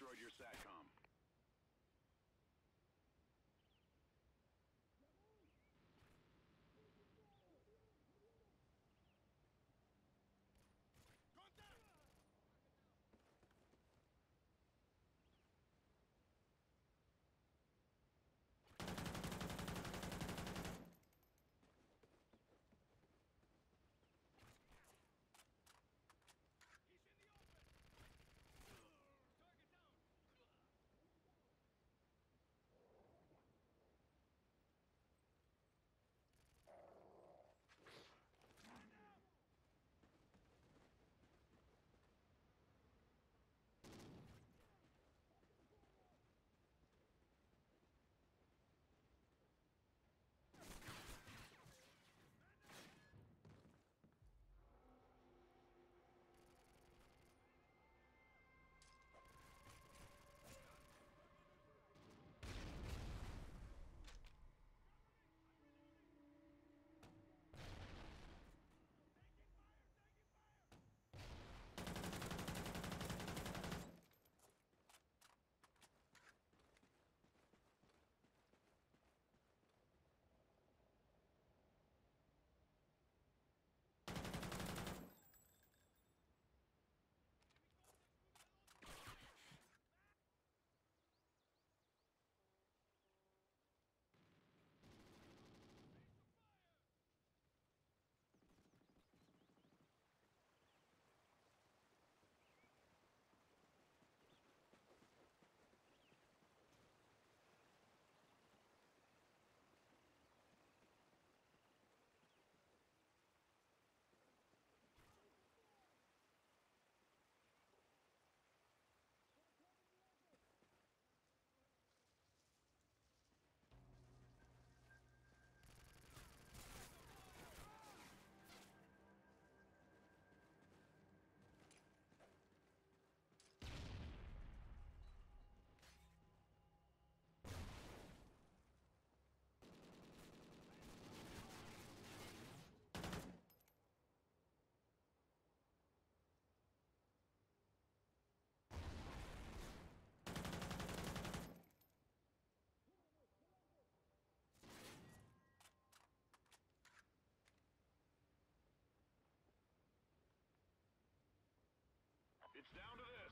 destroyed your SATCOM. It's down to this.